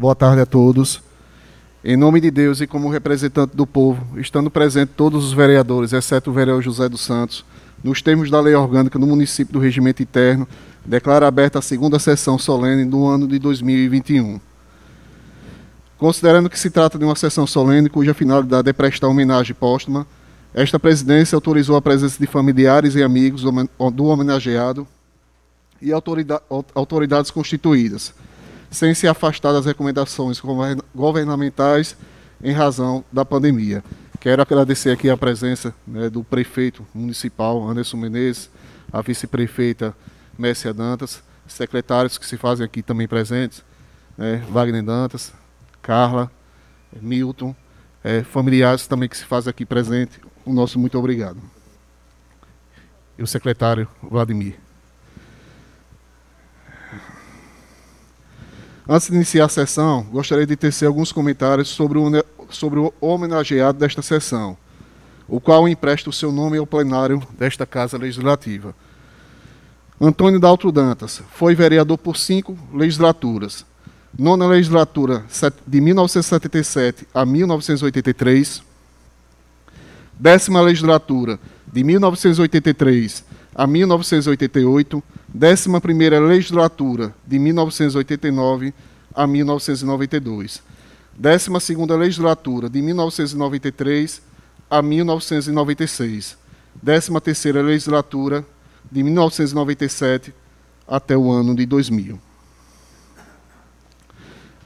Boa tarde a todos. Em nome de Deus e como representante do povo, estando presente todos os vereadores, exceto o vereador José dos Santos, nos termos da lei orgânica do município do regimento interno, declara aberta a segunda sessão solene do ano de 2021. Considerando que se trata de uma sessão solene cuja finalidade é prestar homenagem póstuma, esta presidência autorizou a presença de familiares e amigos do homenageado e autoridades constituídas, sem se afastar das recomendações governamentais em razão da pandemia. Quero agradecer aqui a presença né, do prefeito municipal, Anderson Menezes, a vice-prefeita Messia Dantas, secretários que se fazem aqui também presentes, né, Wagner Dantas, Carla, Milton, é, familiares também que se fazem aqui presente, o nosso muito obrigado. E o secretário Vladimir. Antes de iniciar a sessão, gostaria de tecer alguns comentários sobre o, sobre o homenageado desta sessão, o qual empresta o seu nome ao plenário desta Casa Legislativa. Antônio Daltro Dantas foi vereador por cinco legislaturas. Nona legislatura de 1977 a 1983. Décima legislatura de 1983 a 1988 11 legislatura, de 1989 a 1992. 12 legislatura, de 1993 a 1996. 13 legislatura, de 1997 até o ano de 2000.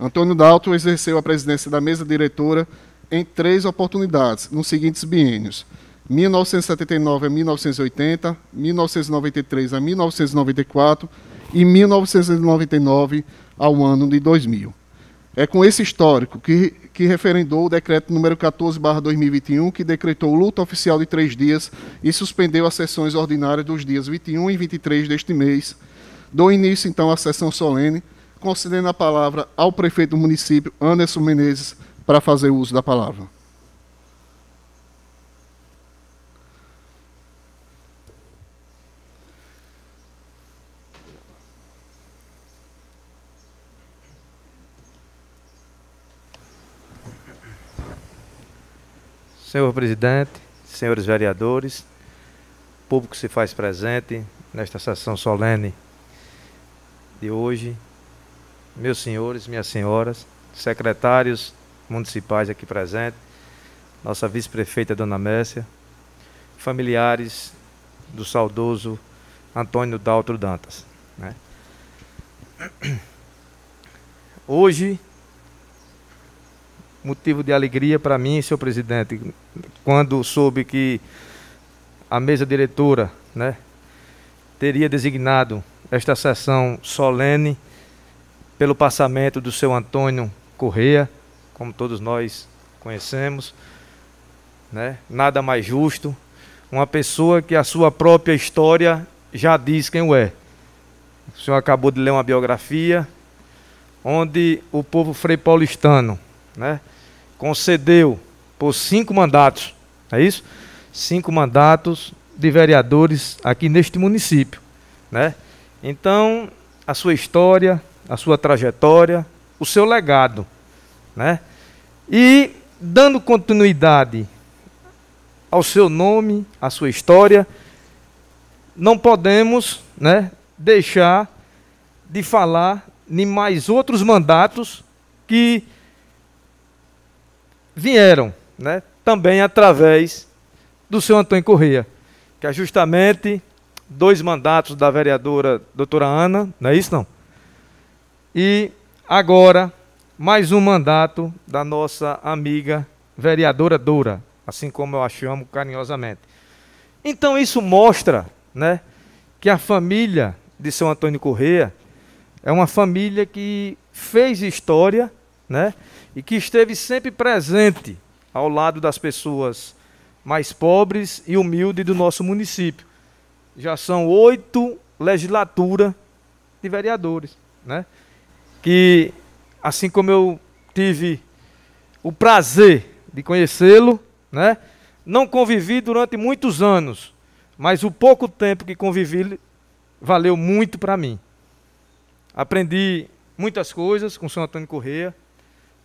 Antônio Dalto exerceu a presidência da mesa diretora em três oportunidades, nos seguintes biênios: 1979 a 1980, 1993 a 1994 e 1999 ao ano de 2000. É com esse histórico que, que referendou o decreto número 14/2021, que decretou o luto oficial de três dias e suspendeu as sessões ordinárias dos dias 21 e 23 deste mês. Dou início então à sessão solene, concedendo a palavra ao prefeito do município, Anderson Menezes, para fazer uso da palavra. Senhor presidente, senhores vereadores, público se faz presente nesta sessão solene de hoje, meus senhores, minhas senhoras, secretários municipais aqui presentes, nossa vice-prefeita Dona Messia, familiares do saudoso Antônio Daltro Dantas. Né? Hoje motivo de alegria para mim, senhor presidente, quando soube que a mesa diretora né, teria designado esta sessão solene pelo passamento do seu Antônio Correia, como todos nós conhecemos. Né? Nada mais justo. Uma pessoa que a sua própria história já diz quem o é. O senhor acabou de ler uma biografia onde o povo frei paulistano, né? Concedeu por cinco mandatos, é isso? Cinco mandatos de vereadores aqui neste município, né? Então, a sua história, a sua trajetória, o seu legado, né? E dando continuidade ao seu nome, à sua história, não podemos, né, deixar de falar em mais outros mandatos que vieram, né, também através do seu Antônio Corrêa, que é justamente dois mandatos da vereadora doutora Ana, não é isso não? E agora mais um mandato da nossa amiga vereadora Dora, assim como eu a chamo carinhosamente. Então isso mostra, né, que a família de São Antônio Corrêa é uma família que fez história, né? E que esteve sempre presente ao lado das pessoas mais pobres e humildes do nosso município. Já são oito legislaturas de vereadores, né? Que, assim como eu tive o prazer de conhecê-lo, né? Não convivi durante muitos anos, mas o pouco tempo que convivi valeu muito para mim. Aprendi muitas coisas com o senhor Antônio Correia,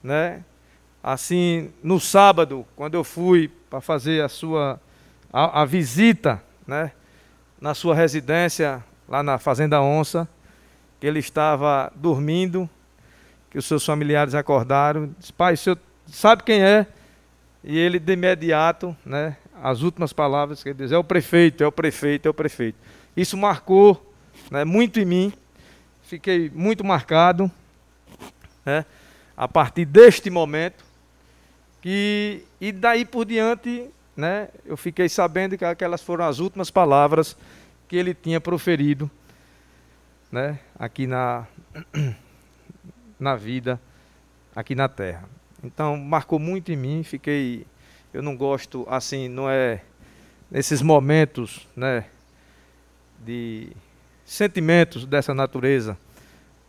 né? Assim, no sábado, quando eu fui para fazer a sua a, a, visita, né, na sua residência lá na Fazenda Onça, que ele estava dormindo, que os seus familiares acordaram, disse, pai, o senhor sabe quem é? E ele de imediato, né, as últimas palavras que ele diz, é o prefeito, é o prefeito, é o prefeito. Isso marcou né, muito em mim, fiquei muito marcado, né, a partir deste momento, que, e daí por diante, né, eu fiquei sabendo que aquelas foram as últimas palavras que ele tinha proferido né, aqui na, na vida, aqui na terra. Então, marcou muito em mim, fiquei. Eu não gosto, assim, não é. Nesses momentos, né, de sentimentos dessa natureza,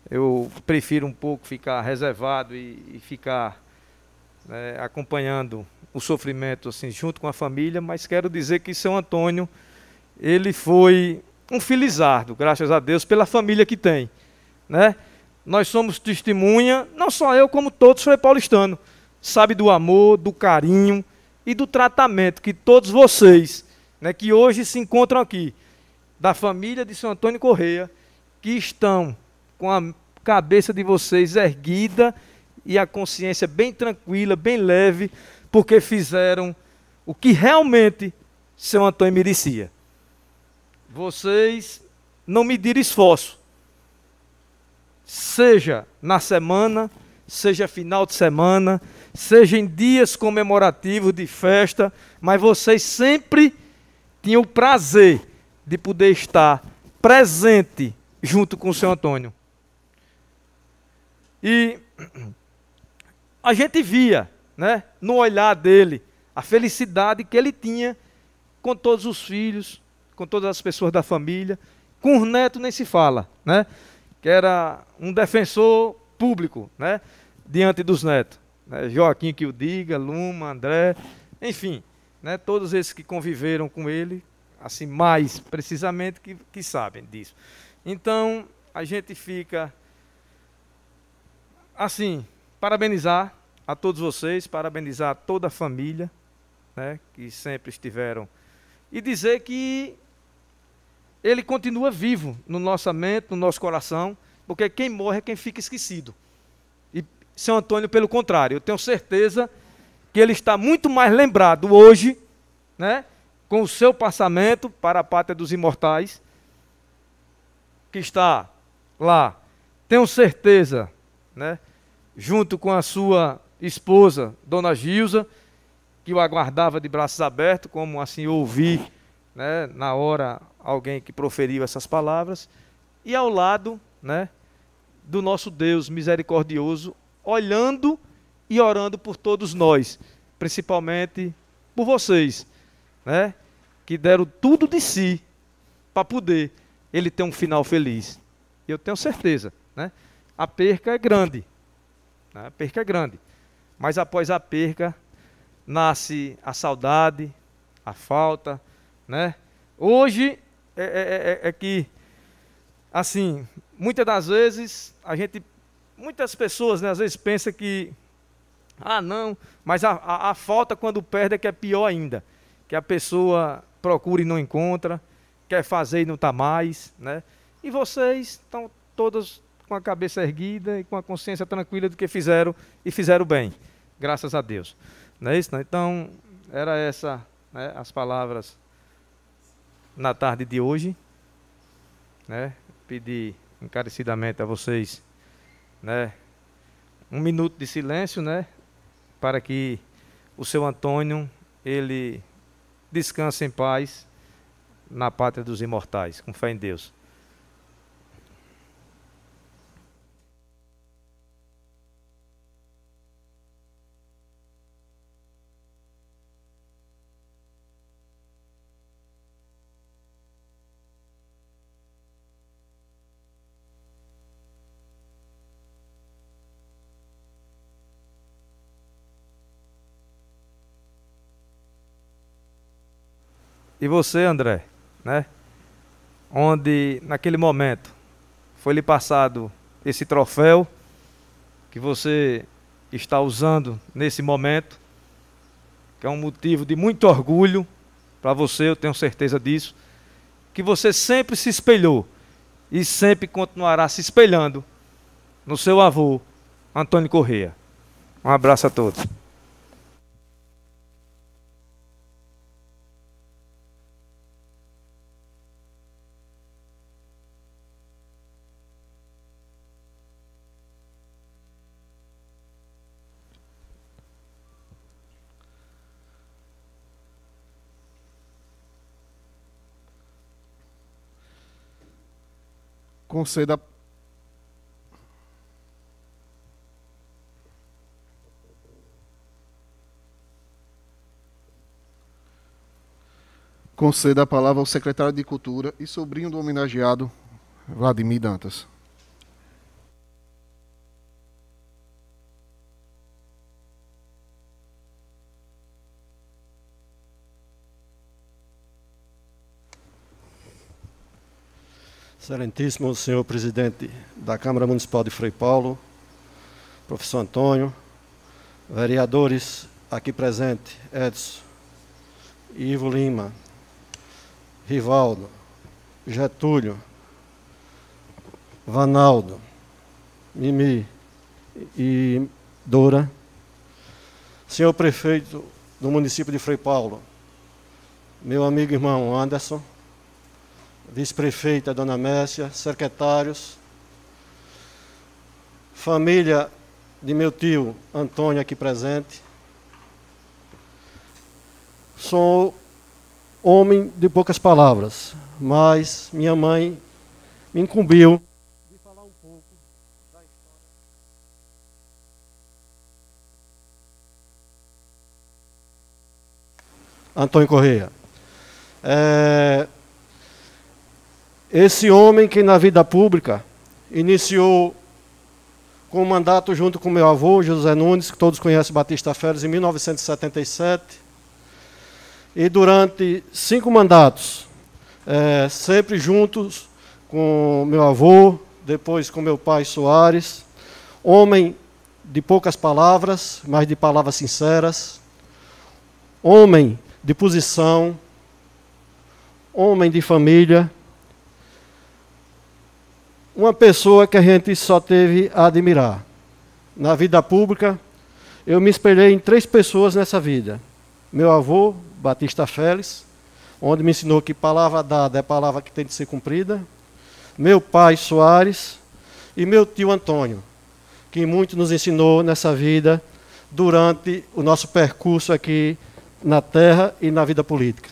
eu prefiro um pouco ficar reservado e, e ficar né, acompanhando o sofrimento assim junto com a família, mas quero dizer que São Antônio ele foi um filizardo, graças a Deus, pela família que tem, né? Nós somos testemunha, não só eu, como todos foi paulistano, sabe do amor, do carinho e do tratamento que todos vocês, né, que hoje se encontram aqui, da família de São Antônio Correia, que estão com a cabeça de vocês erguida e a consciência bem tranquila, bem leve, porque fizeram o que realmente São Antônio merecia. Vocês não mediram esforço, seja na semana, seja final de semana, seja em dias comemorativos de festa, mas vocês sempre tinham o prazer de poder estar presente junto com o seu Antônio. E a gente via, né, no olhar dele, a felicidade que ele tinha com todos os filhos, com todas as pessoas da família, com os netos nem se fala, né? Que era um defensor público, né? Diante dos netos. Né? Joaquim que o diga, Luma, André, enfim, né? Todos esses que conviveram com ele, assim, mais precisamente que, que sabem disso. Então, a gente fica assim, parabenizar a todos vocês, parabenizar toda a família, né, que sempre estiveram, e dizer que ele continua vivo no nossa mente, no nosso coração, porque quem morre é quem fica esquecido. E São Antônio, pelo contrário, eu tenho certeza que ele está muito mais lembrado hoje, né, com o seu passamento para a pátria dos imortais, que está lá. Tenho certeza, né, junto com a sua esposa, Dona Gilza, que o aguardava de braços abertos, como assim ouvi né, na hora alguém que proferiu essas palavras, e ao lado né, do nosso Deus misericordioso, olhando e orando por todos nós, principalmente por vocês, né, que deram tudo de si para poder ele ter um final feliz. Eu tenho certeza, né? A perca é grande, né, a perca é grande, mas após a perca nasce a saudade, a falta, né? Hoje é, é, é, é, que, assim, muitas das vezes a gente, muitas pessoas, né, às vezes pensam que, ah, não, mas a, a, a falta quando perde é que é pior ainda, que a pessoa procura e não encontra, quer fazer e não está mais, né? E vocês estão todos com a cabeça erguida e com a consciência tranquila do que fizeram e fizeram bem, graças a Deus. Não é isso? Não? Então, era essa né, as palavras na tarde de hoje. Né? Pedir encarecidamente a vocês né, um minuto de silêncio, né? Para que o seu Antônio ele descanse em paz na pátria dos imortais, com fé em Deus. E você, André, né? Onde naquele momento foi lhe passado esse troféu que você está usando nesse momento, que é um motivo de muito orgulho para você, eu tenho certeza disso, que você sempre se espelhou e sempre continuará se espelhando no seu avô, Antônio Correia. Um abraço a todos. Conceda conceda a palavra ao secretário de Cultura e sobrinho do homenageado Vladimir Dantas. Excelentíssimo senhor presidente da Câmara Municipal de Frei Paulo, professor Antônio, vereadores aqui presentes, Edson, Ivo Lima, Rivaldo, Getúlio, Vanaldo, Mimi e Dora, senhor prefeito do município de Frei Paulo, meu amigo irmão Anderson, vice-prefeita Dona Mércia, secretários, família de meu tio Antônio aqui presente. Sou homem de poucas palavras, mas minha mãe me incumbiu de falar um pouco da história. Antônio Correia. É, esse homem que na vida pública iniciou com o mandato junto com meu avô, José Nunes, que todos conhecem Batista Félix, em 1977. E durante cinco mandatos, é, sempre juntos com meu avô, depois com meu pai Soares, homem de poucas palavras, mas de palavras sinceras, homem de posição, homem de família, uma pessoa que a gente só teve a admirar. Na vida pública, eu me espelhei em três pessoas nessa vida. Meu avô, Batista Félix, onde me ensinou que palavra dada é palavra que tem de ser cumprida. Meu pai, Soares, e meu tio Antônio, que muito nos ensinou nessa vida durante o nosso percurso aqui na terra e na vida política.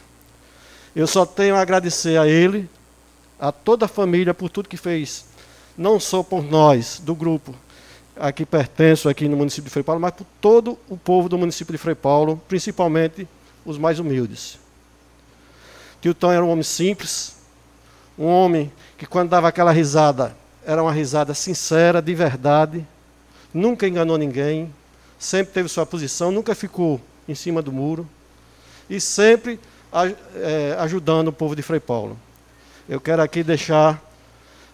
Eu só tenho a agradecer a ele, a toda a família, por tudo que fez não só por nós, do grupo a que pertenço aqui no município de Frei Paulo, mas por todo o povo do município de Frei Paulo, principalmente os mais humildes. Tilton era um homem simples, um homem que quando dava aquela risada, era uma risada sincera, de verdade, nunca enganou ninguém, sempre teve sua posição, nunca ficou em cima do muro e sempre é, ajudando o povo de Frei Paulo. Eu quero aqui deixar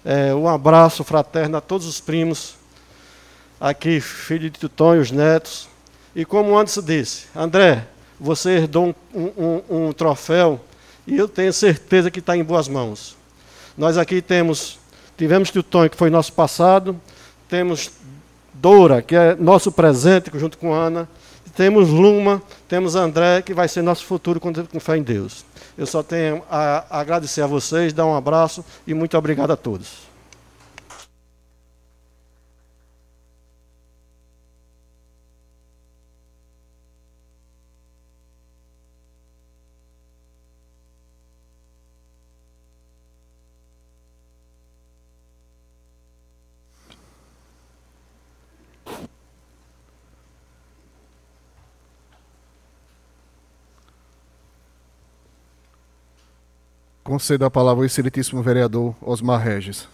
é, um abraço fraterno a todos os primos, aqui, filho de Tutão e os netos. E como Anderson disse, André, você herdou um, um, um troféu e eu tenho certeza que está em boas mãos. Nós aqui temos, tivemos Tutão, que foi nosso passado, temos Doura, que é nosso presente, junto com Ana, temos Luma, temos André, que vai ser nosso futuro com, com fé em Deus. Eu só tenho a agradecer a vocês, dar um abraço e muito obrigado a todos. Concedo a palavra ao excelentíssimo vereador Osmar Regis.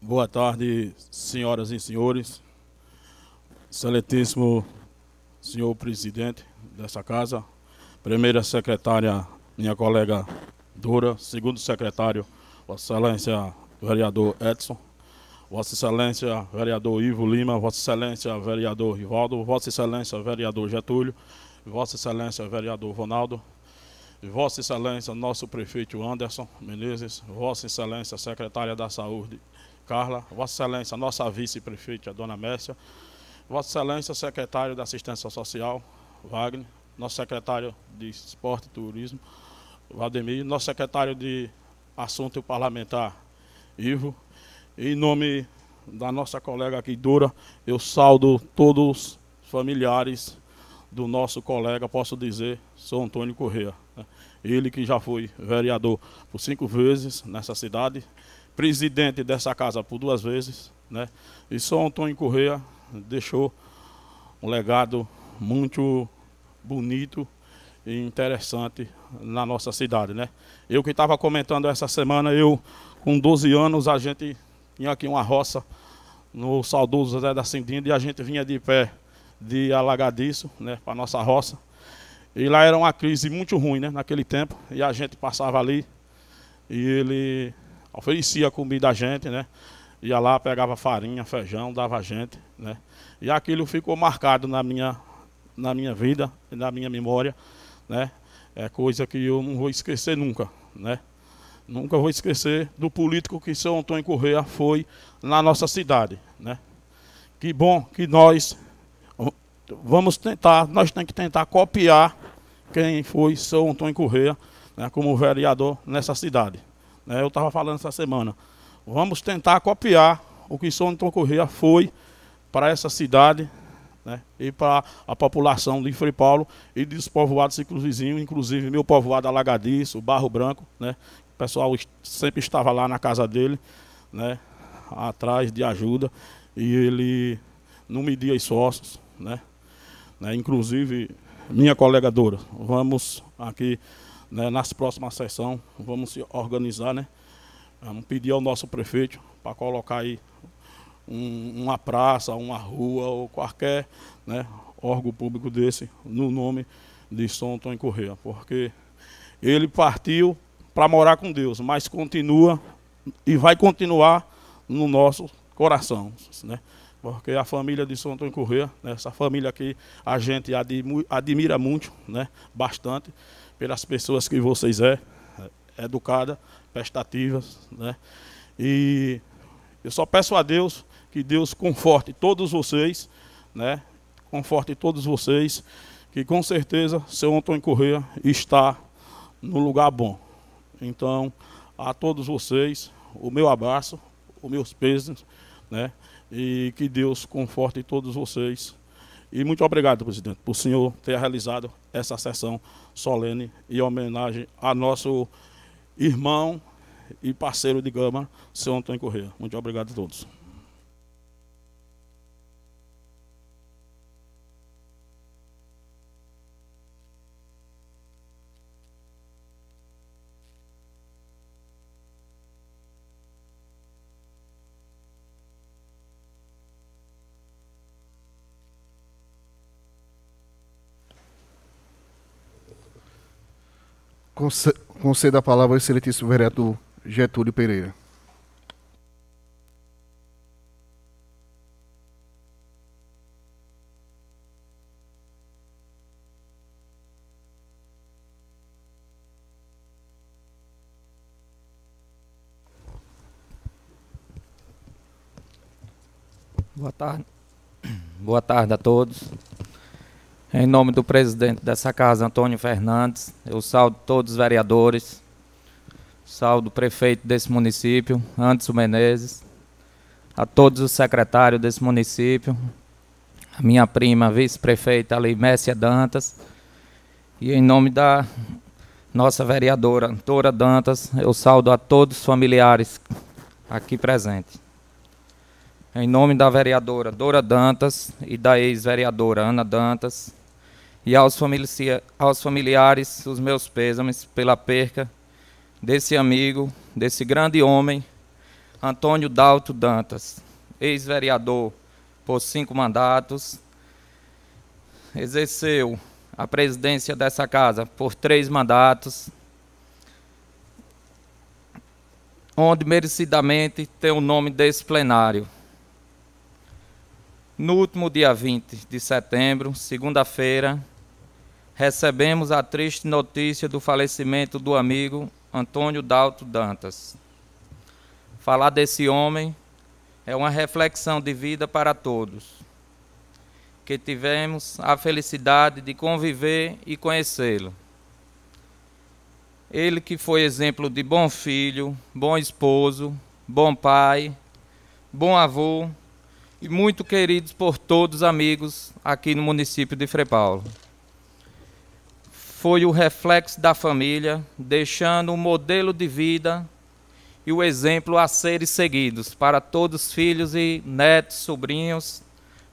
Boa tarde, senhoras e senhores. Excelentíssimo senhor presidente dessa casa, primeira secretária, minha colega Dora, segundo secretário, Vossa Excelência, vereador Edson, Vossa Excelência, vereador Ivo Lima, Vossa Excelência, vereador Rivaldo, Vossa Excelência, vereador Getúlio, Vossa Excelência, vereador Ronaldo, Vossa Excelência, nosso prefeito Anderson Menezes, Vossa Excelência, secretária da Saúde, Carla, Vossa Excelência, nossa vice-prefeita, Dona Mércia, Vossa Excelência, secretário da Assistência Social, Wagner, nosso secretário de Esporte e Turismo, Valdemir, nosso secretário de Assunto Parlamentar, Ivo, em nome da nossa colega aqui, Dura, eu saldo todos os familiares do nosso colega, posso dizer, sou Antônio Corrêa. Né? Ele que já foi vereador por cinco vezes nessa cidade, presidente dessa casa por duas vezes, né? E São Antônio Correia deixou um legado muito bonito e interessante na nossa cidade, né? Eu que estava comentando essa semana, eu com 12 anos, a gente tinha aqui uma roça no saudoso Zé da Cindinda e a gente vinha de pé de alagadiço, né, para nossa roça. E lá era uma crise muito ruim, né, naquele tempo, e a gente passava ali e ele oferecia comida a gente, né? Ia lá, pegava farinha, feijão, dava a gente, né? E aquilo ficou marcado na minha, na minha vida, na minha memória, né? É coisa que eu não vou esquecer nunca, né? Nunca vou esquecer do político que São Antônio Correia foi na nossa cidade, né? Que bom que nós vamos tentar, nós temos que tentar copiar quem foi São Antônio Correia, né, como vereador nessa cidade. Né, eu estava falando essa semana. Vamos tentar copiar o que São Antônio Correia foi para essa cidade né, e para a população de Frei Paulo e dos povoados vizinhos, inclusive meu povoado Alagadiço, Barro Branco. Né, o pessoal sempre estava lá na casa dele, né, atrás de ajuda, e ele não media esforços. Né, né, inclusive, minha colega Dora, vamos aqui né, nas próximas sessões, vamos se organizar, né? Vamos pedir ao nosso prefeito para colocar aí um, uma praça, uma rua ou qualquer né, órgão público desse no nome de São Antônio Correia, porque ele partiu para morar com Deus, mas continua e vai continuar no nosso coração, né? Porque a família de São Antônio Correia, né, essa família que a gente admira muito, né, bastante, pelas pessoas que vocês é educada, prestativas, né? E eu só peço a Deus que Deus conforte todos vocês, né? Conforte todos vocês, que com certeza seu Antônio Correia está no lugar bom. Então, a todos vocês, o meu abraço, os meus pesos, né? E que Deus conforte todos vocês e muito obrigado, presidente, por o senhor ter realizado essa sessão solene e homenagem a nosso irmão e parceiro de gama, senhor Antônio Corrêa. Muito obrigado a todos. Conceda a palavra ao excelentíssimo vereador Getúlio Pereira. Boa tarde. Boa tarde a todos. Em nome do presidente dessa casa, Antônio Fernandes, eu saldo todos os vereadores, saldo o prefeito desse município, Anderson Menezes, a todos os secretários desse município, a minha prima vice-prefeita Messia Dantas, e em nome da nossa vereadora, Dora Dantas, eu saldo a todos os familiares aqui presentes. Em nome da vereadora Dora Dantas e da ex-vereadora Ana Dantas, e aos, aos familiares os meus pêsames pela perca desse amigo, desse grande homem, Antônio Dalto Dantas, ex-vereador por cinco mandatos, exerceu a presidência dessa casa por três mandatos, onde merecidamente tem o nome desse plenário. No último dia 20 de setembro, segunda-feira, recebemos a triste notícia do falecimento do amigo Antônio Dalto Dantas. Falar desse homem é uma reflexão de vida para todos, que tivemos a felicidade de conviver e conhecê-lo. Ele que foi exemplo de bom filho, bom esposo, bom pai, bom avô e muito queridos por todos os amigos aqui no município de Frei Paulo. Foi o reflexo da família, deixando um modelo de vida e o exemplo a serem seguidos para todos os filhos e netos, sobrinhos,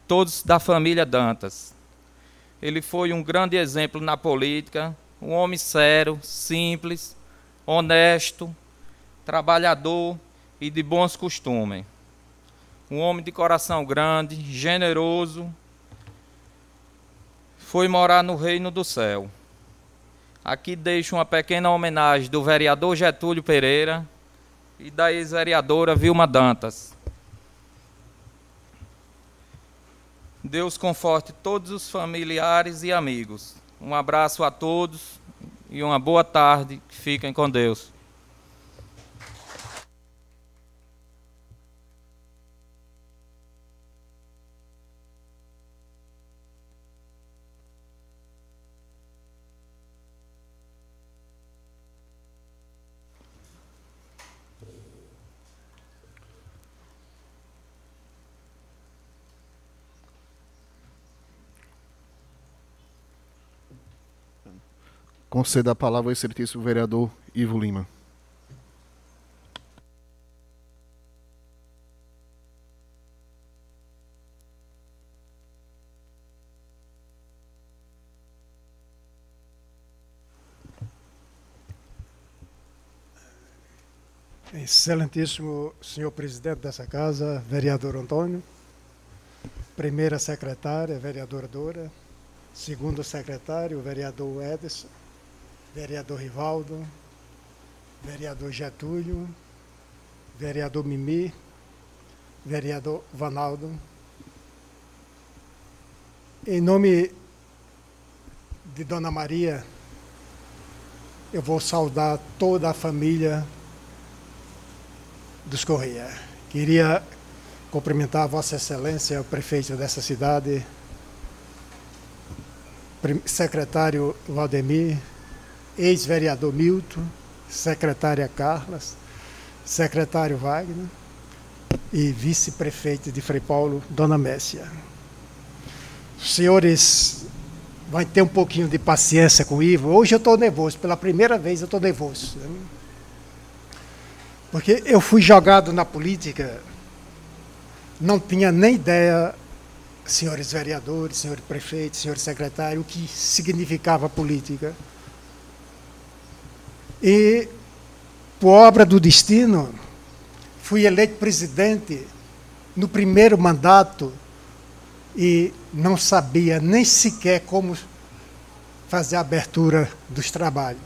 todos da família Dantas. Ele foi um grande exemplo na política, um homem sério, simples, honesto, trabalhador e de bons costumes um homem de coração grande, generoso, foi morar no reino do céu. Aqui deixo uma pequena homenagem do vereador Getúlio Pereira e da ex-vereadora Vilma Dantas. Deus conforte todos os familiares e amigos. Um abraço a todos e uma boa tarde. Fiquem com Deus. Conceda a palavra ao excelentíssimo vereador Ivo Lima. Excelentíssimo senhor presidente dessa casa, vereador Antônio, primeira secretária, vereadora Dora, segundo secretário, vereador Edson, vereador Rivaldo, vereador Getúlio, vereador Mimi, vereador Vanaldo. Em nome de Dona Maria, eu vou saudar toda a família dos Correia. Queria cumprimentar Vossa Excelência, o prefeito dessa cidade, secretário Valdemir, ex-vereador Milton, secretária Carlas, secretário Wagner e vice-prefeito de Frei Paulo, Dona Messia. Senhores, vai ter um pouquinho de paciência com o Ivo. Hoje eu estou nervoso, pela primeira vez eu estou nervoso. Né? Porque eu fui jogado na política, não tinha nem ideia, senhores vereadores, senhores prefeitos, senhores secretários, o que significava política. E, por obra do destino, fui eleito presidente no primeiro mandato e não sabia nem sequer como fazer a abertura dos trabalhos.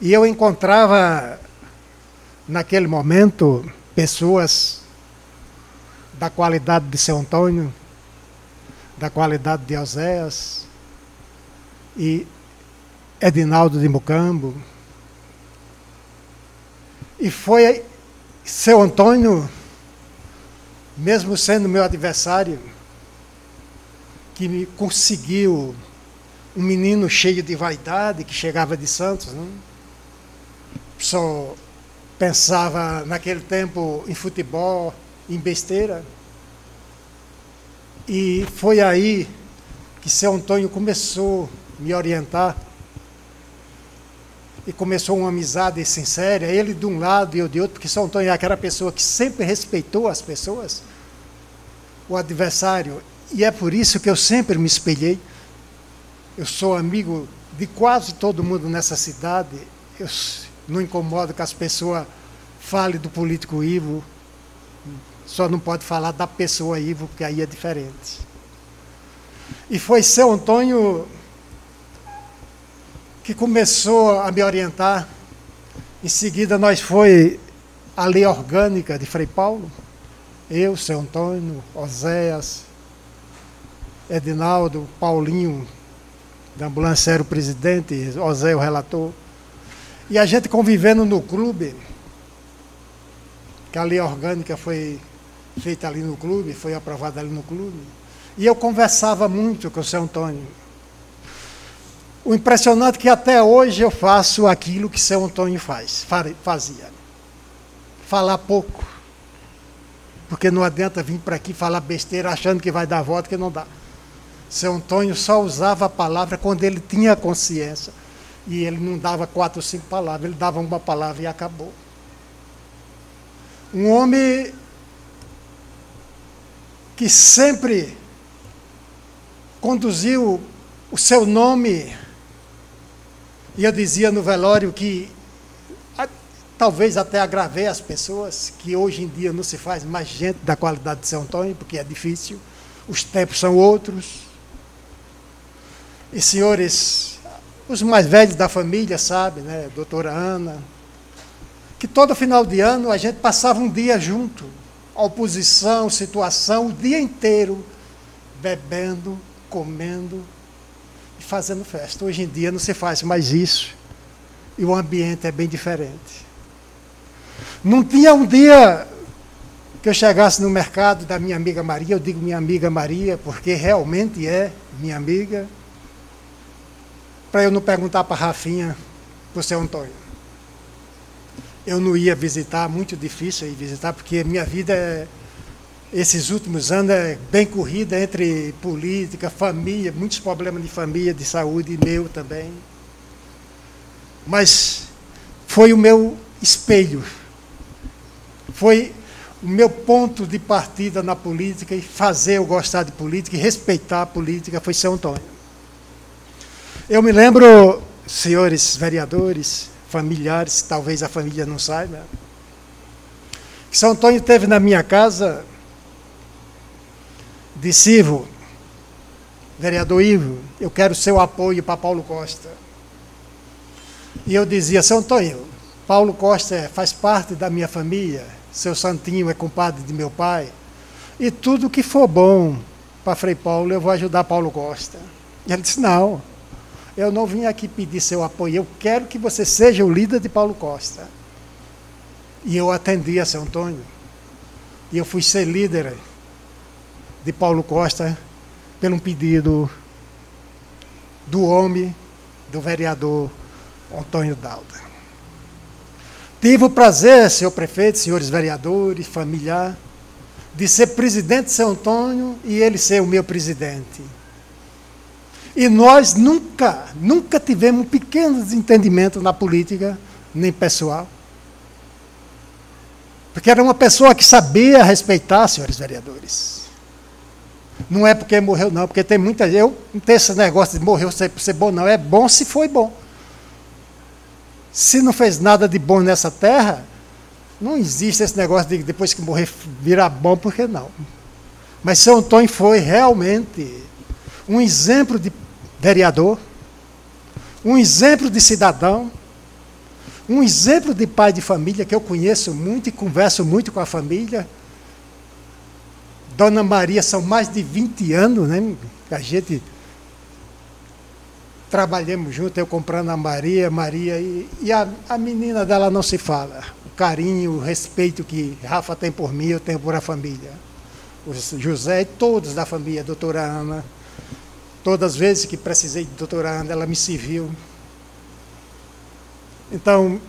E eu encontrava, naquele momento, pessoas da qualidade de São Antônio, da qualidade de Oséias, e Edinaldo de Mucambo. E foi seu Antônio, mesmo sendo meu adversário, que me conseguiu um menino cheio de vaidade que chegava de Santos. Não? Só pensava naquele tempo em futebol, em besteira. E foi aí que seu Antônio começou a me orientar e começou uma amizade sincera, ele de um lado e eu de outro, porque São Antônio é aquela pessoa que sempre respeitou as pessoas, o adversário, e é por isso que eu sempre me espelhei. Eu sou amigo de quase todo mundo nessa cidade, eu não incomodo que as pessoas falem do político Ivo, só não pode falar da pessoa Ivo, porque aí é diferente. E foi seu Antônio que começou a me orientar. Em seguida, nós foi a lei orgânica de Frei Paulo. Eu, seu Antônio, Oséias, Edinaldo, Paulinho, da ambulância era o presidente, Osé o relator. E a gente convivendo no clube, que a lei orgânica foi feita ali no clube, foi aprovada ali no clube. E eu conversava muito com o seu Antônio. O impressionante é que até hoje eu faço aquilo que seu Antônio faz, fazia. Falar pouco. Porque não adianta vir para aqui falar besteira achando que vai dar voto, que não dá. Seu Antônio só usava a palavra quando ele tinha consciência. E ele não dava quatro ou cinco palavras, ele dava uma palavra e acabou. Um homem que sempre conduziu o seu nome. E eu dizia no velório que talvez até agravei as pessoas, que hoje em dia não se faz mais gente da qualidade de São Antônio, porque é difícil, os tempos são outros. E senhores, os mais velhos da família sabem, né, doutora Ana, que todo final de ano a gente passava um dia junto, oposição, situação, o dia inteiro, bebendo, comendo e fazendo festa. Hoje em dia não se faz mais isso, e o ambiente é bem diferente. Não tinha um dia que eu chegasse no mercado da minha amiga Maria, eu digo minha amiga Maria, porque realmente é minha amiga, para eu não perguntar para Rafinha, para o seu Antônio. Eu não ia visitar, muito difícil ir visitar, porque minha vida, é, esses últimos anos, é bem corrida entre política, família, muitos problemas de família, de saúde, meu também. Mas foi o meu espelho, foi o meu ponto de partida na política e fazer eu gostar de política e respeitar a política foi São Antônio. Eu me lembro, senhores vereadores, familiares, talvez a família não saiba, que São Antônio teve na minha casa, disse Ivo, vereador Ivo, eu quero seu apoio para Paulo Costa. E eu dizia, São Antônio, Paulo Costa faz parte da minha família, seu Santinho é compadre de meu pai, e tudo que for bom para Frei Paulo, eu vou ajudar Paulo Costa. E ele disse, não, eu não vim aqui pedir seu apoio, eu quero que você seja o líder de Paulo Costa. E eu atendi a São Antônio. E eu fui ser líder de Paulo Costa pelo pedido do homem, do vereador Antônio Dalda. Tive o prazer, senhor prefeito, senhores vereadores, familiar, de ser presidente de São Antônio e ele ser o meu presidente. E nós nunca, nunca tivemos um pequeno desentendimento na política, nem pessoal. Porque era uma pessoa que sabia respeitar, senhores vereadores. Não é porque morreu, não, porque tem muita gente. Eu não tenho esse negócio de morrer por ser bom, não. É bom se foi bom. Se não fez nada de bom nessa terra, não existe esse negócio de depois que morrer virar bom, porque não. Mas São Antônio foi realmente um exemplo de vereador, um exemplo de cidadão, um exemplo de pai de família que eu conheço muito e converso muito com a família. Dona Maria, são mais de 20 anos, né? A gente trabalhamos junto, eu comprando a Maria, Maria, e, e a, a menina dela não se fala. O carinho, o respeito que Rafa tem por mim, eu tenho por a família. O José e todos da família, a doutora Ana. Todas as vezes que precisei de doutorando, ela me serviu. Então,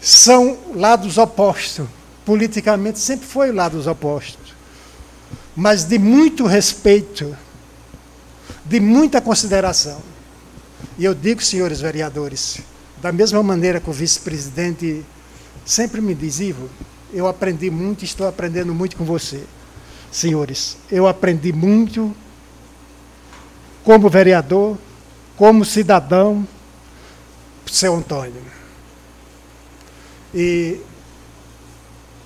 são lados opostos. Politicamente sempre foi lados opostos. Mas de muito respeito, de muita consideração. E eu digo, senhores vereadores, da mesma maneira que o vice-presidente sempre me diz, Ivo, eu aprendi muito estou aprendendo muito com você. Senhores, eu aprendi muito como vereador, como cidadão, seu Antônio. E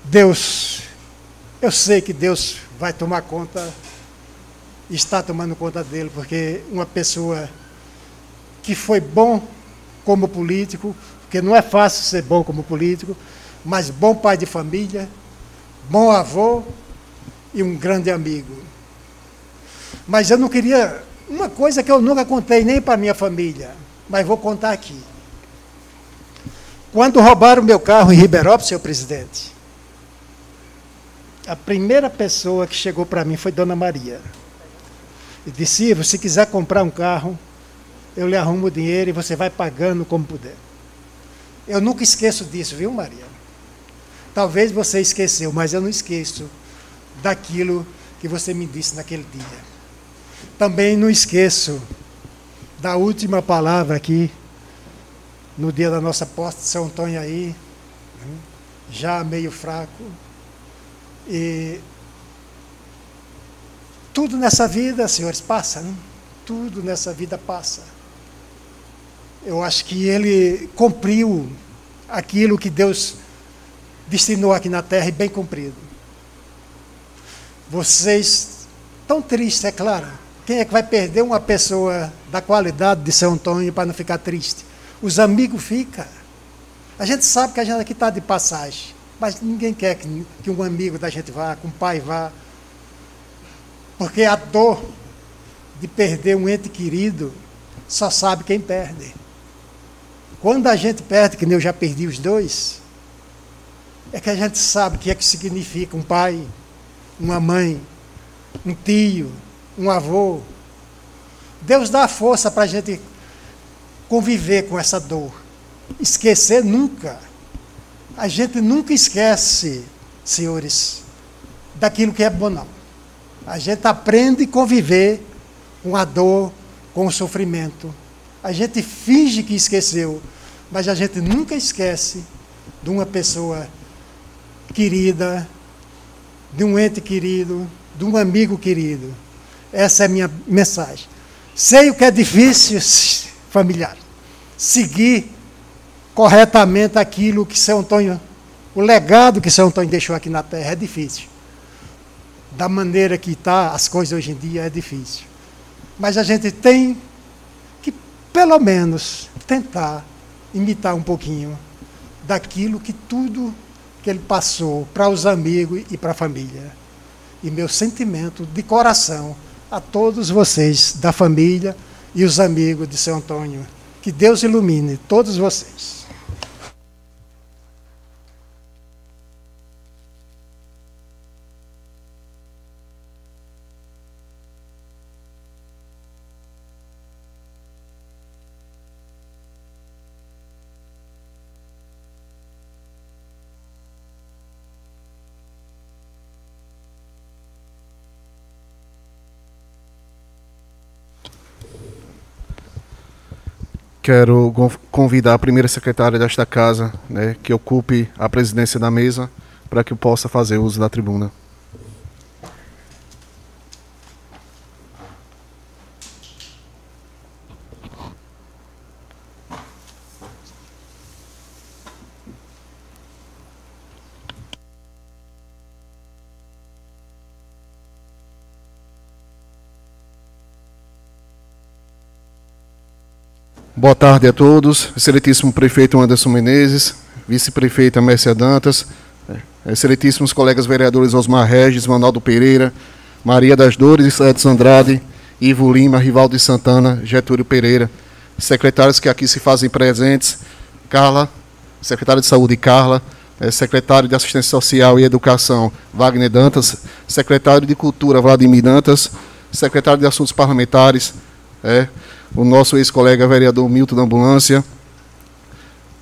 Deus, eu sei que Deus vai tomar conta está tomando conta dele, porque uma pessoa que foi bom como político, porque não é fácil ser bom como político, mas bom pai de família, bom avô e um grande amigo. Mas eu não queria. Uma coisa que eu nunca contei nem para minha família, mas vou contar aqui. Quando roubaram meu carro em Ribeirão, senhor presidente, a primeira pessoa que chegou para mim foi Dona Maria. E disse: Ivo, se quiser comprar um carro, eu lhe arrumo o dinheiro e você vai pagando como puder. Eu nunca esqueço disso, viu, Maria? Talvez você esqueceu, mas eu não esqueço daquilo que você me disse naquele dia. Também não esqueço da última palavra aqui, no dia da nossa posse de São Antônio aí, né, já meio fraco. E tudo nessa vida, senhores, passa, né? Tudo nessa vida passa. Eu acho que ele cumpriu aquilo que Deus destinou aqui na terra e bem cumprido. Vocês tão tristes, é claro. Quem é que vai perder uma pessoa da qualidade de São Antônio para não ficar triste? Os amigos ficam. A gente sabe que a gente aqui está de passagem, mas ninguém quer que, que um amigo da gente vá, que um pai vá. Porque a dor de perder um ente querido só sabe quem perde. Quando a gente perde, que nem eu já perdi os dois, é que a gente sabe o que é que significa um pai, uma mãe, um tio, um avô. Deus dá força para a gente conviver com essa dor. Esquecer nunca. A gente nunca esquece, senhores, daquilo que é bom, não. A gente aprende a conviver com a dor, com o sofrimento. A gente finge que esqueceu, mas a gente nunca esquece de uma pessoa querida, de um ente querido, de um amigo querido. Essa é a minha mensagem. Sei o que é difícil, familiar, seguir corretamente aquilo que São Antônio, o legado que São Antônio deixou aqui na terra é difícil. Da maneira que está as coisas hoje em dia é difícil. Mas a gente tem que, pelo menos, tentar imitar um pouquinho daquilo que tudo que ele passou para os amigos e para a família. E meu sentimento de coração a todos vocês da família e os amigos de São Antônio. Que Deus ilumine todos vocês. Quero convidar a primeira secretária desta casa, né, que ocupe a presidência da mesa, para que eu possa fazer uso da tribuna. Boa tarde a todos. Excelentíssimo prefeito Anderson Menezes, vice-prefeita Mércia Dantas, é, excelentíssimos colegas vereadores Osmar Regis, Manaldo Pereira, Maria das Dores, Edson Andrade, Ivo Lima, Rivaldo Santana, Getúlio Pereira, secretários que aqui se fazem presentes, Carla, secretária de Saúde Carla, é, secretário de Assistência Social e Educação Wagner Dantas, secretário de Cultura Vladimir Dantas, secretário de Assuntos Parlamentares, é, o nosso ex-colega vereador Milton da Ambulância,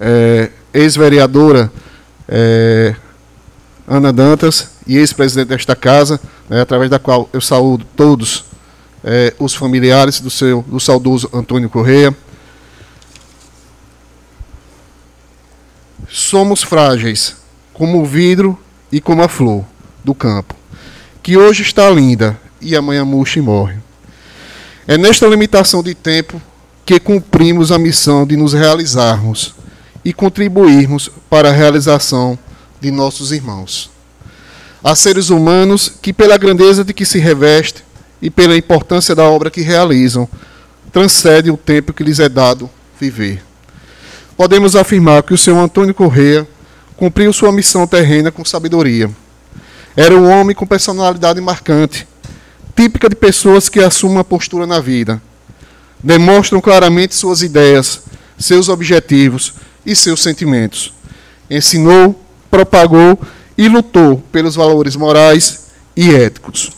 é, ex-vereadora é, Ana Dantas e ex-presidente desta casa, né, através da qual eu saúdo todos é, os familiares do, seu, do saudoso Antônio Correia. Somos frágeis, como o vidro e como a flor do campo, que hoje está linda e amanhã murcha e morre. É nesta limitação de tempo que cumprimos a missão de nos realizarmos e contribuirmos para a realização de nossos irmãos. Há seres humanos que, pela grandeza de que se reveste, e pela importância da obra que realizam, transcende o tempo que lhes é dado viver. Podemos afirmar que o senhor Antônio Correia cumpriu sua missão terrena com sabedoria. Era um homem com personalidade marcante, típica de pessoas que assumem uma postura na vida. Demonstram claramente suas ideias, seus objetivos e seus sentimentos. Ensinou, propagou e lutou pelos valores morais e éticos.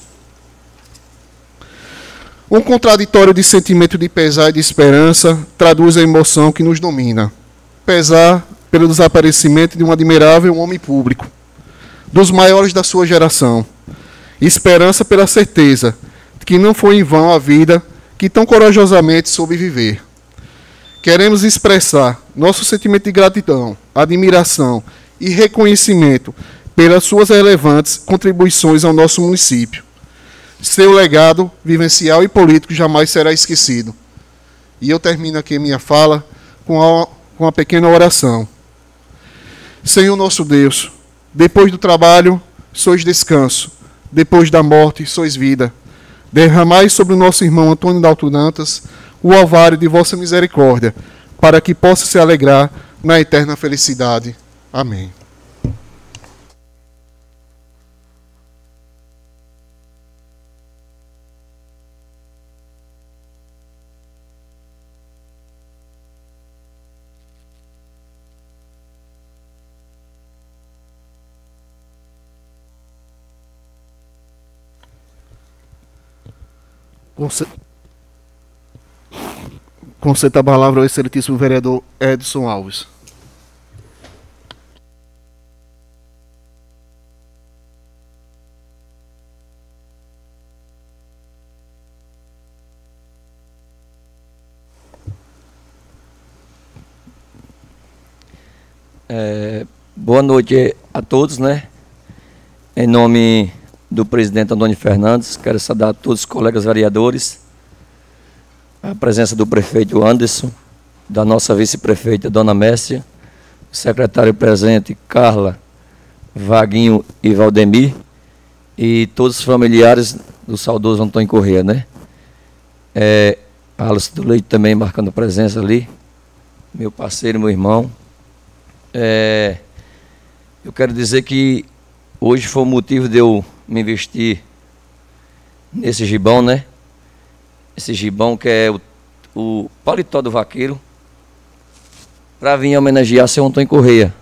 Um contraditório de sentimento de pesar e de esperança traduz a emoção que nos domina. Pesar pelo desaparecimento de um admirável homem público, dos maiores da sua geração. Esperança pela certeza de que não foi em vão a vida que tão corajosamente soube viver. Queremos expressar nosso sentimento de gratidão, admiração e reconhecimento pelas suas relevantes contribuições ao nosso município. Seu legado vivencial e político jamais será esquecido. E eu termino aqui minha fala com com uma pequena oração. Senhor nosso Deus, depois do trabalho, sois descanso. Depois da morte, sois vida. Derramai sobre o nosso irmão Antônio Dalto Dantas o alvário de vossa misericórdia, para que possa se alegrar na eterna felicidade. Amém. Conceda a palavra ao excelentíssimo vereador Edson Alves. É, boa noite a todos, né? Em nome do presidente Antônio Fernandes, quero saudar todos os colegas vereadores, a presença do prefeito Anderson, da nossa vice-prefeita Dona Messia, secretário presente Carla, Vaguinho e Valdemir, e todos os familiares do saudoso Antônio Corrêa, né? É, Alice do Leite também marcando presença ali, meu parceiro, meu irmão, é, eu quero dizer que hoje foi o motivo de eu me vestir nesse gibão, né? Esse gibão que é o, o paletó do vaqueiro, para vir homenagear seu Antônio Correia.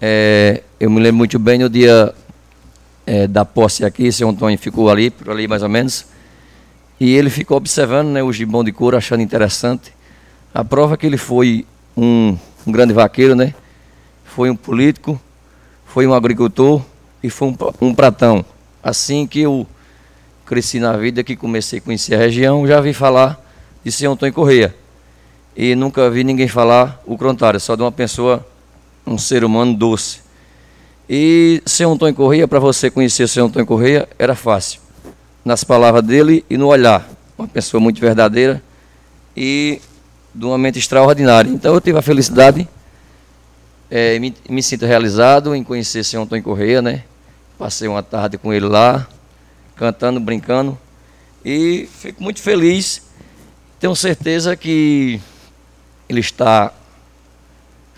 É, eu me lembro muito bem no dia é, da posse aqui, seu Antônio ficou ali, por ali mais ou menos, e ele ficou observando né, o gibão de couro, achando interessante. A prova que ele foi um, um grande vaqueiro, né? foi um político, foi um agricultor e foi um, um pratão. Assim que eu cresci na vida, que comecei a conhecer a região, já vi falar de São Antônio Correia. E nunca vi ninguém falar o contrário, só de uma pessoa, um ser humano doce. E São Antônio Correia, para você conhecer São Antônio Correia, era fácil. Nas palavras dele e no olhar. Uma pessoa muito verdadeira e de uma mente extraordinária. Então eu tive a felicidade é, me, me, sinto realizado em conhecer o senhor Antônio Correia, né? Passei uma tarde com ele lá, cantando, brincando. E fico muito feliz. Tenho certeza que ele está,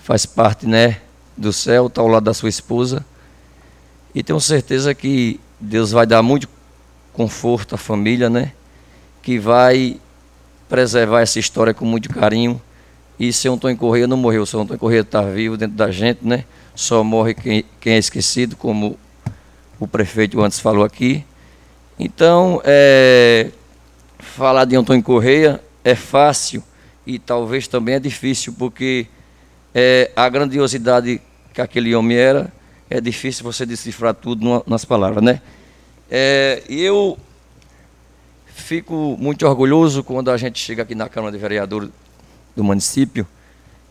faz parte, né, do céu, está ao lado da sua esposa. E tenho certeza que Deus vai dar muito conforto à família, né? Que vai preservar essa história com muito carinho e seu Antônio Correia não morreu, seu Antônio Correia está vivo dentro da gente, né? Só morre quem, quem é esquecido, como o prefeito antes falou aqui. Então, é, falar de Antônio Correia é fácil e talvez também é difícil, porque é, a grandiosidade que aquele homem era, é difícil você decifrar tudo nas palavras, né? É, eu fico muito orgulhoso quando a gente chega aqui na Câmara de Vereadores do município,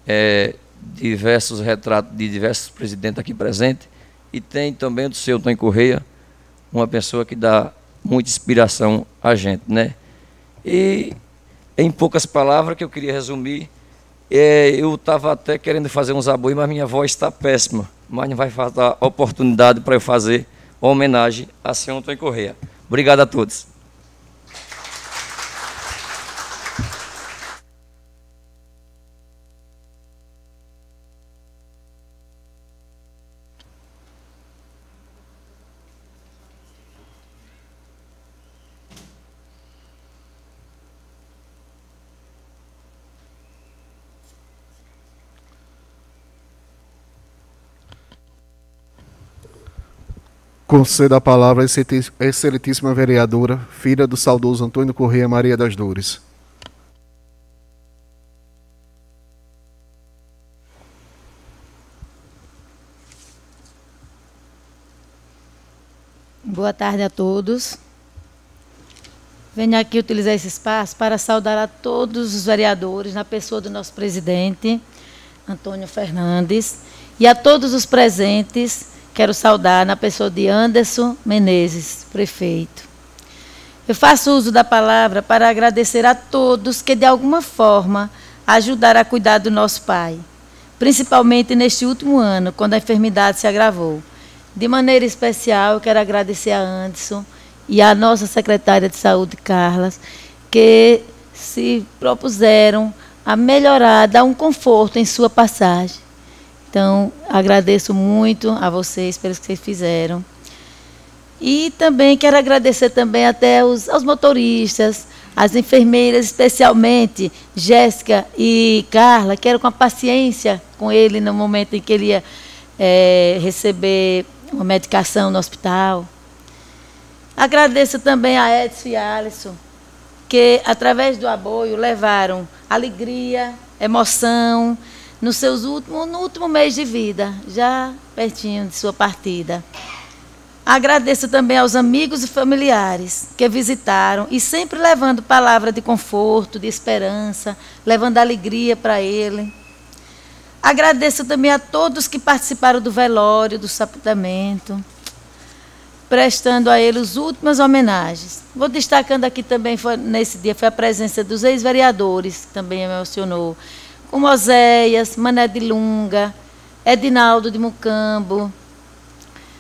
é, diversos retratos de diversos presidentes aqui presentes, e tem também do seu Antônio Correia, uma pessoa que dá muita inspiração a gente, né? E em poucas palavras que eu queria resumir, é, eu estava até querendo fazer uns aboios, mas minha voz está péssima, mas não vai faltar oportunidade para eu fazer uma homenagem a senhor Antônio Correia. Obrigado a todos. Conceda a palavra à excelentíssima vereadora, filha do saudoso Antônio Correia Maria das Dores. Boa tarde a todos. Venho aqui utilizar esse espaço para saudar a todos os vereadores, na pessoa do nosso presidente, Antônio Fernandes, e a todos os presentes, quero saudar na pessoa de Anderson Menezes, prefeito. Eu faço uso da palavra para agradecer a todos que, de alguma forma, ajudaram a cuidar do nosso pai, principalmente neste último ano, quando a enfermidade se agravou. De maneira especial, eu quero agradecer a Anderson e a nossa secretária de saúde, Carlas, que se propuseram a melhorar, dar um conforto em sua passagem. Então, agradeço muito a vocês pelos que vocês fizeram. E também quero agradecer também até os, aos motoristas, as enfermeiras, especialmente Jéssica e Carla, que eram com a paciência com ele no momento em que ele ia é, receber uma medicação no hospital. Agradeço também a Edson e a Alisson, que através do apoio levaram alegria, emoção no seus últimos, no último mês de vida, já pertinho de sua partida. Agradeço também aos amigos e familiares que visitaram e sempre levando palavra de conforto, de esperança, levando alegria para ele. Agradeço também a todos que participaram do velório, do sepultamento, prestando a ele as últimas homenagens. Vou destacando aqui também, foi, nesse dia, foi a presença dos ex-vereadores, que também mencionou, como Oséias, Mané de Lunga, Edinaldo de Mucambo,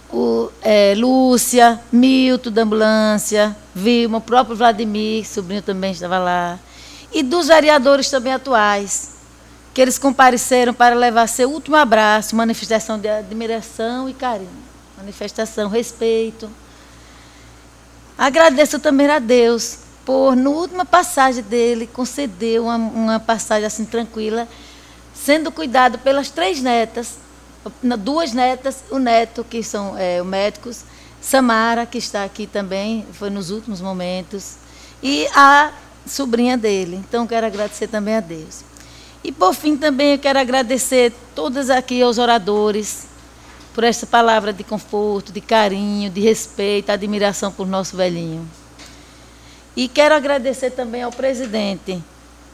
o, é, Lúcia, Milton da Ambulância, Vilma, o próprio Vladimir, sobrinho também estava lá, e dos vereadores também atuais, que eles compareceram para levar seu último abraço, manifestação de admiração e carinho, manifestação, respeito. Agradeço também a Deus por, na última passagem dele, conceder uma, uma passagem assim tranquila, sendo cuidado pelas três netas, duas netas, o neto, que são é, médicos, Samara, que está aqui também, foi nos últimos momentos, e a sobrinha dele. Então, quero agradecer também a Deus. E por fim também eu quero agradecer todos aqui aos oradores por essa palavra de conforto, de carinho, de respeito, admiração por nosso velhinho. E quero agradecer também ao presidente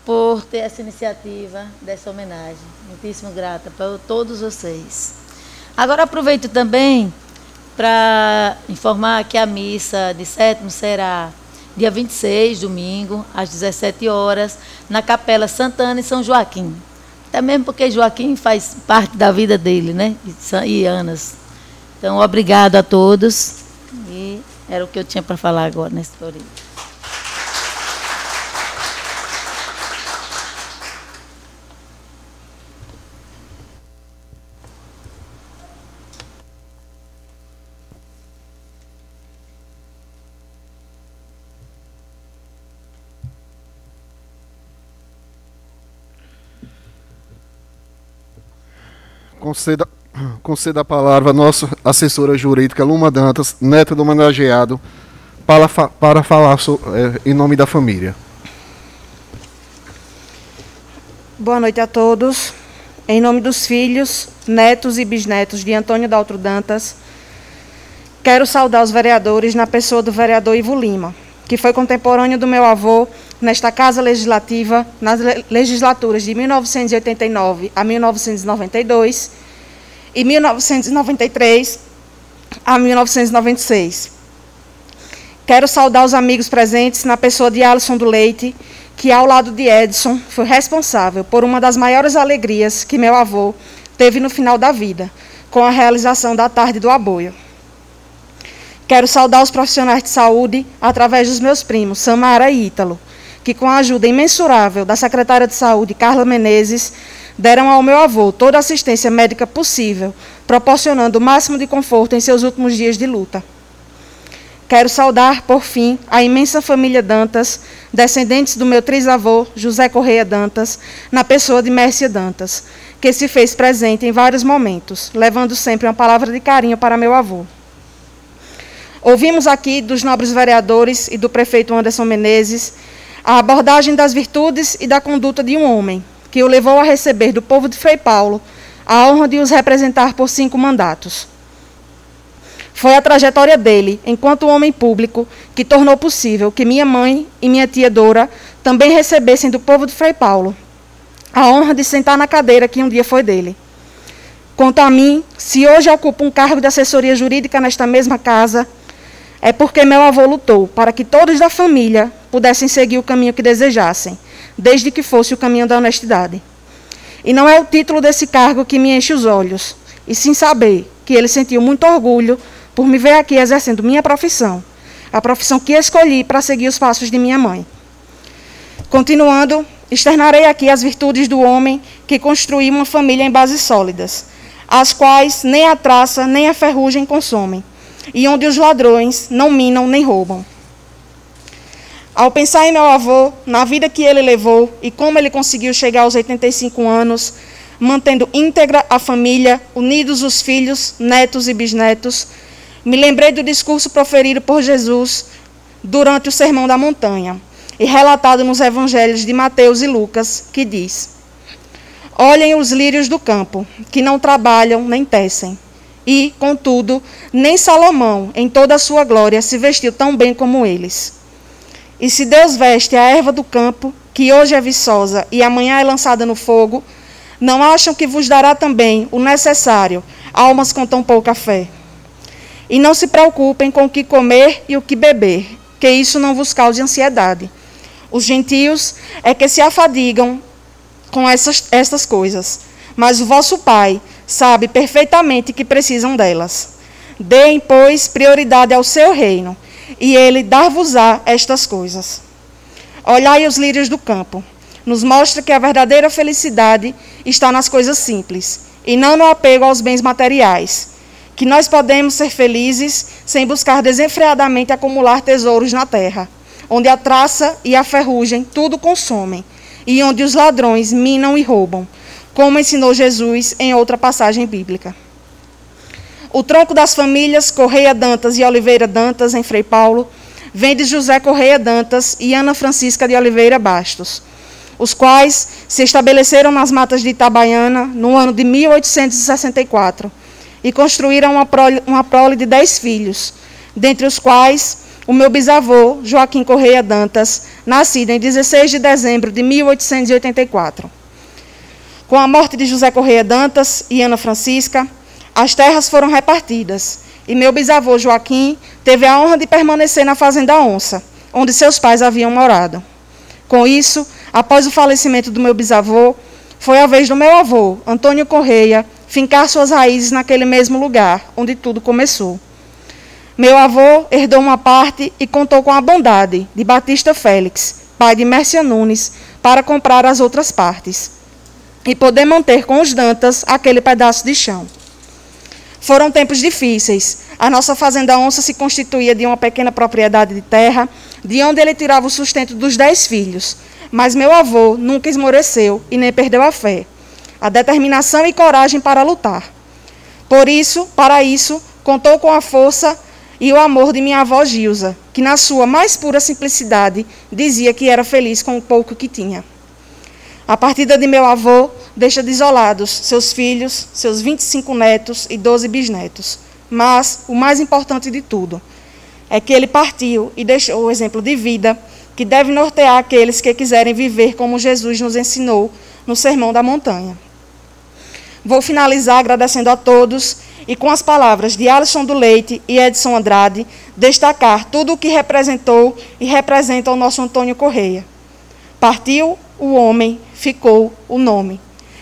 por ter essa iniciativa dessa homenagem. Muitíssimo grata para todos vocês. Agora aproveito também para informar que a missa de sétimo será dia 26, domingo, às 17 horas, na Capela Santana em São Joaquim. Até mesmo porque Joaquim faz parte da vida dele, né? E Anas. Então, obrigado a todos. E era o que eu tinha para falar agora nesse período. Conceda, conceda a palavra à nossa assessora jurídica Luma Dantas, neta do homenageado, para, para falar so, é, em nome da família. Boa noite a todos. Em nome dos filhos, netos e bisnetos de Antônio Daltro Dantas, quero saudar os vereadores na pessoa do vereador Ivo Lima, que foi contemporâneo do meu avô nesta Casa Legislativa nas legislaturas de 1989 a 1992 e 1993 a 1996. Quero saudar os amigos presentes na pessoa de Alisson do Leite, que ao lado de Edson foi responsável por uma das maiores alegrias que meu avô teve no final da vida, com a realização da tarde do aboio. Quero saudar os profissionais de saúde através dos meus primos, Samara e Ítalo, que, com a ajuda imensurável da secretária de Saúde, Carla Menezes, deram ao meu avô toda a assistência médica possível, proporcionando o máximo de conforto em seus últimos dias de luta. Quero saudar, por fim, a imensa família Dantas, descendentes do meu trisavô, José Correia Dantas, na pessoa de Mércia Dantas, que se fez presente em vários momentos, levando sempre uma palavra de carinho para meu avô. Ouvimos aqui dos nobres vereadores e do prefeito Anderson Menezes a abordagem das virtudes e da conduta de um homem, que o levou a receber do povo de Frei Paulo a honra de os representar por cinco mandatos. Foi a trajetória dele, enquanto homem público, que tornou possível que minha mãe e minha tia Dora também recebessem do povo de Frei Paulo a honra de sentar na cadeira que um dia foi dele. Quanto a mim, se hoje ocupo um cargo de assessoria jurídica nesta mesma casa, é porque meu avô lutou para que todos da família pudessem seguir o caminho que desejassem, desde que fosse o caminho da honestidade. E não é o título desse cargo que me enche os olhos, e sim saber que ele sentiu muito orgulho por me ver aqui exercendo minha profissão, a profissão que escolhi para seguir os passos de minha mãe. Continuando, externarei aqui as virtudes do homem que construiu uma família em bases sólidas, as quais nem a traça nem a ferrugem consomem, e onde os ladrões não minam nem roubam. Ao pensar em meu avô, na vida que ele levou e como ele conseguiu chegar aos 85 anos, mantendo íntegra a família, unidos os filhos, netos e bisnetos, me lembrei do discurso proferido por Jesus durante o Sermão da Montanha e relatado nos evangelhos de Mateus e Lucas, que diz: Olhem os lírios do campo, que não trabalham nem tecem. E, contudo, nem Salomão, em toda a sua glória, se vestiu tão bem como eles. E se Deus veste a erva do campo, que hoje é viçosa e amanhã é lançada no fogo, não acham que vos dará também o necessário, almas com tão pouca fé? E não se preocupem com o que comer e o que beber, que isso não vos cause ansiedade. Os gentios é que se afadigam com essas, coisas, mas o vosso Pai sabe perfeitamente que precisam delas. Deem, pois, prioridade ao seu reino e ele dar-vos-á estas coisas. Olhai os lírios do campo. Nos mostra que a verdadeira felicidade está nas coisas simples e não no apego aos bens materiais. Que nós podemos ser felizes sem buscar desenfreadamente acumular tesouros na terra, onde a traça e a ferrugem tudo consomem e onde os ladrões minam e roubam, como ensinou Jesus em outra passagem bíblica. O tronco das famílias Correia Dantas e Oliveira Dantas, em Frei Paulo, vem de José Correia Dantas e Ana Francisca de Oliveira Bastos, os quais se estabeleceram nas matas de Itabaiana no ano de 1864 e construíram uma prole, uma prole de dez filhos, dentre os quais o meu bisavô, Joaquim Correia Dantas, nascido em 16 de dezembro de 1884. Com a morte de José Correia Dantas e Ana Francisca, as terras foram repartidas e meu bisavô Joaquim teve a honra de permanecer na Fazenda Onça, onde seus pais haviam morado. Com isso, após o falecimento do meu bisavô, foi a vez do meu avô, Antônio Correia, fincar suas raízes naquele mesmo lugar onde tudo começou. Meu avô herdou uma parte e contou com a bondade de Batista Félix, pai de Mércia Nunes, para comprar as outras partes e poder manter com os Dantas aquele pedaço de chão. Foram tempos difíceis. A nossa fazenda onça se constituía de uma pequena propriedade de terra, de onde ele tirava o sustento dos dez filhos. Mas meu avô nunca esmoreceu e nem perdeu a fé, a determinação e coragem para lutar. Por isso, para isso, contou com a força e o amor de minha avó Gilza, que na sua mais pura simplicidade dizia que era feliz com o pouco que tinha. A partida de meu avô deixa desolados seus filhos, seus 25 netos e 12 bisnetos. Mas o mais importante de tudo é que ele partiu e deixou o exemplo de vida que deve nortear aqueles que quiserem viver como Jesus nos ensinou no Sermão da Montanha. Vou finalizar agradecendo a todos e com as palavras de Alisson do Leite e Edson Andrade, destacar tudo o que representou e representa o nosso Antônio Correia. Partiu o homem, ficou o nome.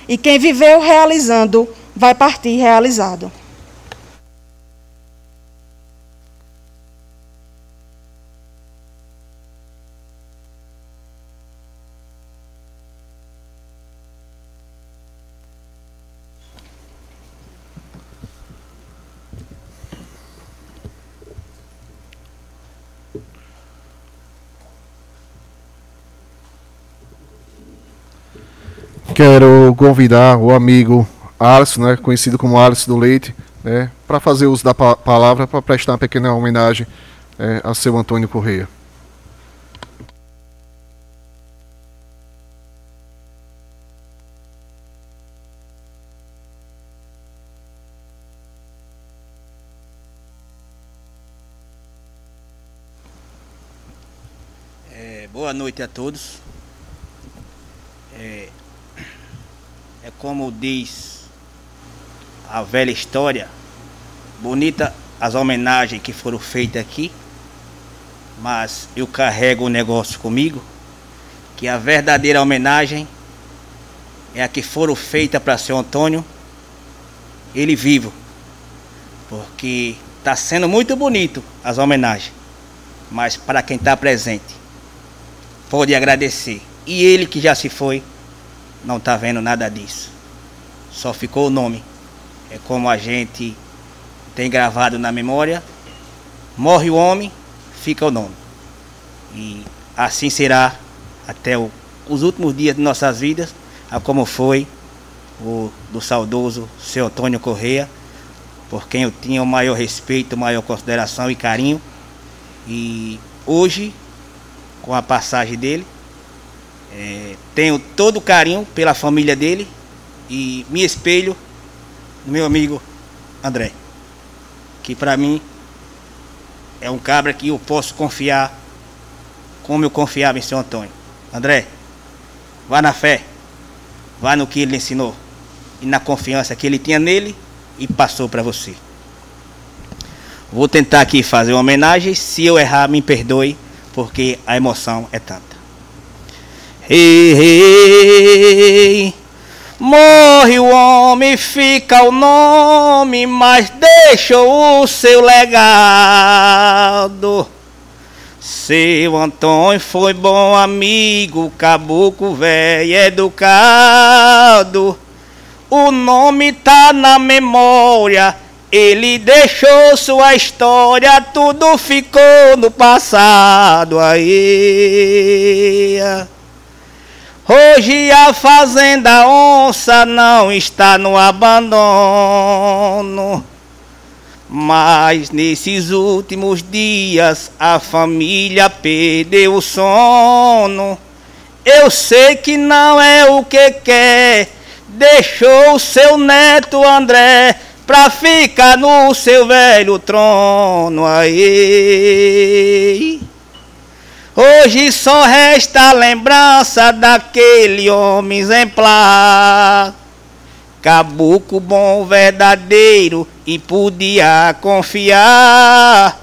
E quem viveu realizando, vai partir realizado. Quero convidar o amigo Alisson, né, conhecido como Alisson do Leite, é, para fazer uso da pa palavra para prestar uma pequena homenagem é, a seu Antônio Correia. É, boa noite a todos. É, é como diz a velha história, bonita as homenagens que foram feitas aqui, mas eu carrego um negócio comigo, que a verdadeira homenagem é a que foram feitas para seu Antônio, ele vivo. Porque está sendo muito bonito as homenagens, mas para quem está presente, pode agradecer. E ele que já se foi, não está vendo nada disso. Só ficou o nome. É como a gente tem gravado na memória. Morre o homem, fica o nome. E assim será até o, os últimos dias de nossas vidas, como foi o do saudoso seu Antônio Correia, por quem eu tinha o maior respeito, maior consideração e carinho. E hoje, com a passagem dele, é, tenho todo o carinho pela família dele e me espelho no meu amigo André, que para mim é um cabra que eu posso confiar como eu confiava em seu Antônio. André, vá na fé, vá no que ele ensinou e na confiança que ele tinha nele e passou para você. Vou tentar aqui fazer uma homenagem, se eu errar, me perdoe, porque a emoção é tanta. Ei, ei, morre o homem, fica o nome, mas deixa o seu legado. Seu Antônio foi bom amigo, caboclo velho educado. O nome tá na memória, ele deixou sua história, tudo ficou no passado aí. Hoje a fazenda onça não está no abandono. Mas nesses últimos dias a família perdeu o sono. Eu sei que não é o que quer. Deixou seu neto André pra ficar no seu velho trono aí. Hoje só resta a lembrança daquele homem exemplar. Caboclo bom, verdadeiro e podia confiar.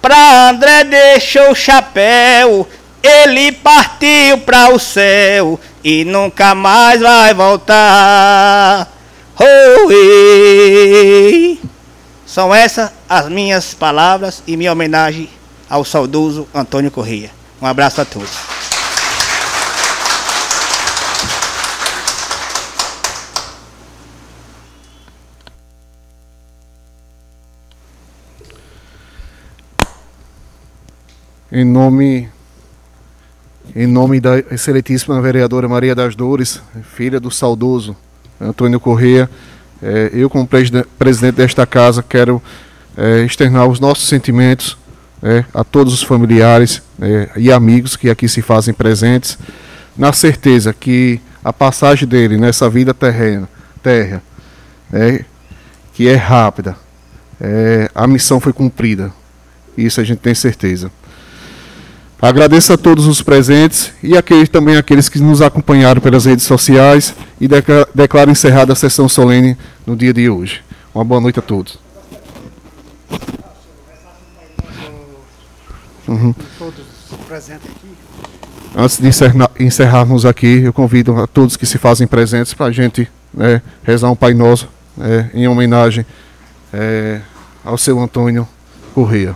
Pra André deixou o chapéu, ele partiu para o céu e nunca mais vai voltar. São essas as minhas palavras e minha homenagem ao saudoso Antônio Correia. Um abraço a todos. Em nome, em nome da excelentíssima vereadora Maria das Dores, filha do saudoso Antônio Correia, eh, eu como presidente desta casa quero eh, externar os nossos sentimentos é, a todos os familiares é, e amigos que aqui se fazem presentes, na certeza que a passagem dele nessa vida terrena, terra, é, que é rápida, é, a missão foi cumprida. Isso a gente tem certeza. Agradeço a todos os presentes e aqueles, também aqueles que nos acompanharam pelas redes sociais e declaro encerrada a sessão solene no dia de hoje. Uma boa noite a todos. Uhum. Todos presentes aqui. Antes de encerrarmos aqui, eu convido a todos que se fazem presentes para a gente né, rezar um Pai Nosso é, em homenagem é, ao seu Antônio Correia.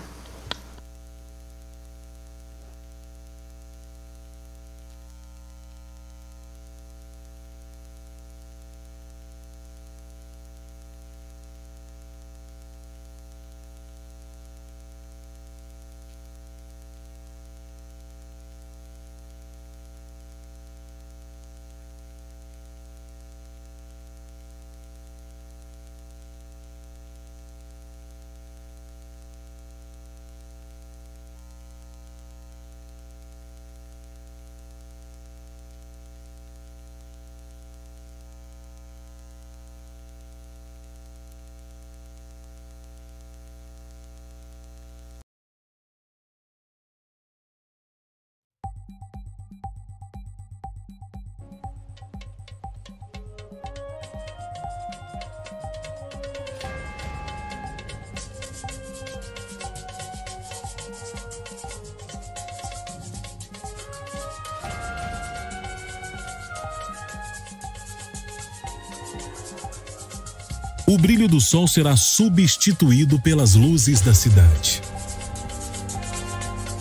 O brilho do sol será substituído pelas luzes da cidade.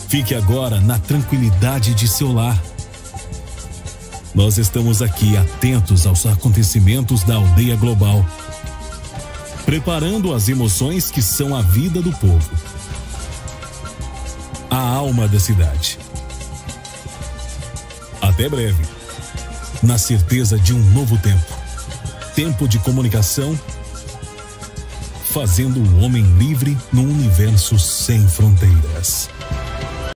Fique agora na tranquilidade de seu lar. Nós estamos aqui atentos aos acontecimentos da aldeia global, preparando as emoções que são a vida do povo, a alma da cidade. Até breve, na certeza de um novo tempo tempo de comunicação fazendo o homem livre num universo sem fronteiras.